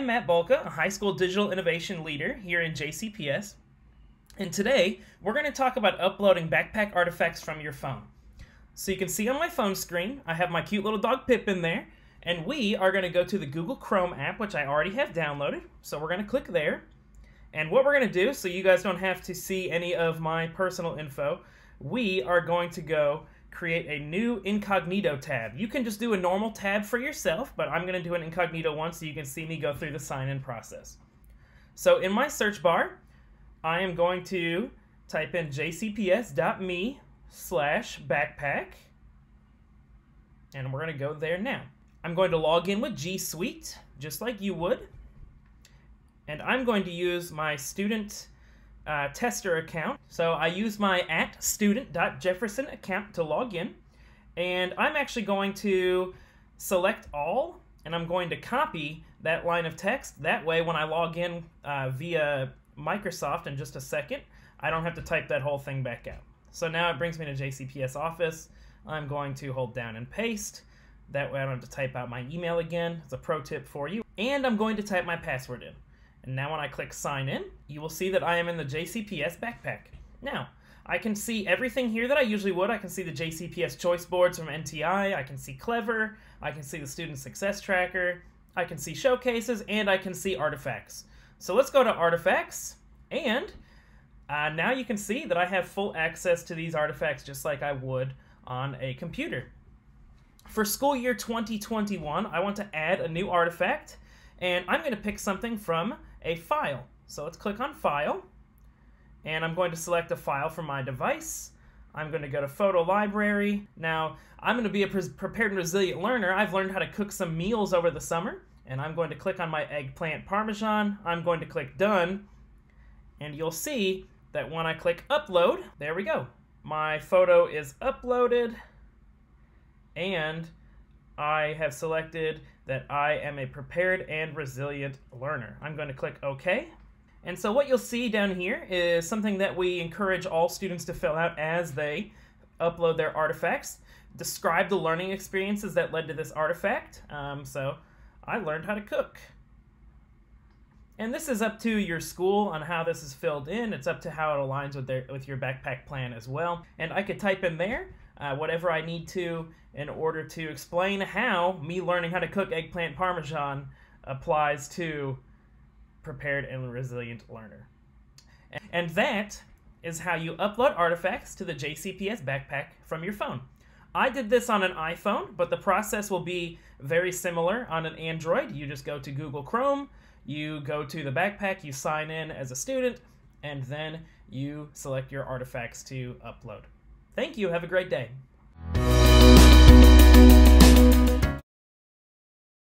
Matt Bulka, a high school digital innovation leader here in JCPS. And today, we're going to talk about uploading backpack artifacts from your phone. So you can see on my phone screen, I have my cute little dog Pip in there, and we are going to go to the Google Chrome app, which I already have downloaded. So we're going to click there. And what we're going to do, so you guys don't have to see any of my personal info, we are going to go create a new incognito tab. You can just do a normal tab for yourself, but I'm going to do an incognito one so you can see me go through the sign-in process. So in my search bar, I am going to type in jcps.me slash backpack, and we're going to go there now. I'm going to log in with G Suite, just like you would, and I'm going to use my student uh, tester account. So I use my at student.jefferson account to log in. And I'm actually going to select all and I'm going to copy that line of text. That way, when I log in uh, via Microsoft in just a second, I don't have to type that whole thing back out. So now it brings me to JCPS Office. I'm going to hold down and paste. That way I don't have to type out my email again. It's a pro tip for you. And I'm going to type my password in. And now when I click sign in, you will see that I am in the JCPS backpack. Now, I can see everything here that I usually would. I can see the JCPS choice boards from NTI. I can see Clever. I can see the student success tracker. I can see showcases and I can see artifacts. So let's go to artifacts and uh, now you can see that I have full access to these artifacts just like I would on a computer. For school year 2021, I want to add a new artifact and I'm going to pick something from a file. So let's click on File, and I'm going to select a file from my device. I'm going to go to Photo Library. Now, I'm going to be a prepared and resilient learner. I've learned how to cook some meals over the summer, and I'm going to click on my eggplant parmesan. I'm going to click Done, and you'll see that when I click Upload, there we go. My photo is uploaded, and I have selected that I am a prepared and resilient learner. I'm going to click OK. And so what you'll see down here is something that we encourage all students to fill out as they upload their artifacts. Describe the learning experiences that led to this artifact. Um, so I learned how to cook. And this is up to your school on how this is filled in. It's up to how it aligns with their with your backpack plan as well. And I could type in there uh, whatever I need to in order to explain how me learning how to cook eggplant parmesan applies to prepared and resilient learner. And that is how you upload artifacts to the JCPS backpack from your phone. I did this on an iPhone, but the process will be very similar on an Android. You just go to Google Chrome, you go to the backpack, you sign in as a student, and then you select your artifacts to upload. Thank you. Have a great day.